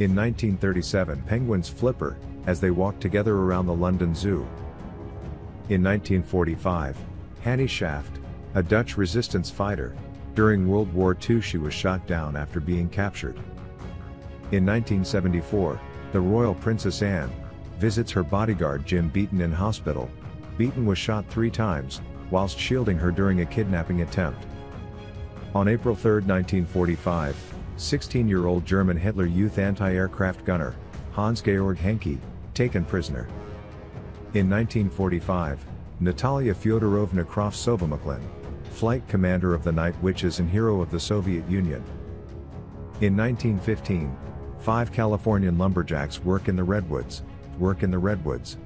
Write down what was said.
In 1937 penguins flipper, as they walked together around the London Zoo. In 1945, Hannie Schaft, a Dutch resistance fighter, during World War II she was shot down after being captured. In 1974, the Royal Princess Anne, visits her bodyguard Jim Beaton in hospital. Beaton was shot three times, whilst shielding her during a kidnapping attempt. On April 3, 1945, 16-year-old German Hitler Youth anti-aircraft gunner, Hans-Georg Henke, taken prisoner. In 1945, Natalia Fyodorovna Kravtsova-Mechlin, flight commander of the Night Witches and hero of the Soviet Union. In 1915, five Californian lumberjacks work in the redwoods, work in the redwoods.